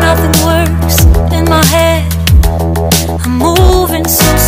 Nothing works in my head. I'm moving so slow.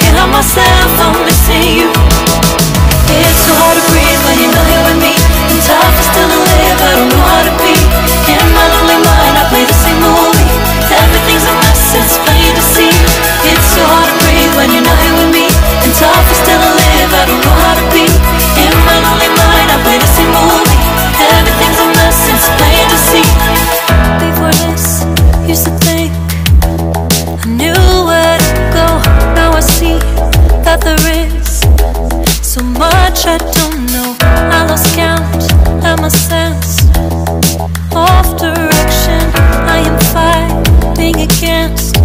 that there is so much I don't know. I lost count at my sense of direction. I am fighting against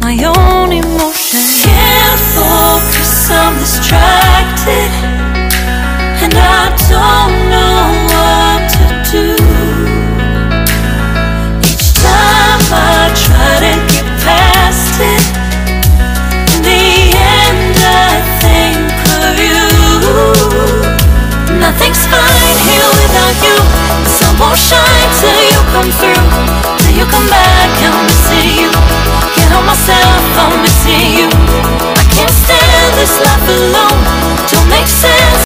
my own emotion. Can't focus, I'm distracted, and I don't. come through.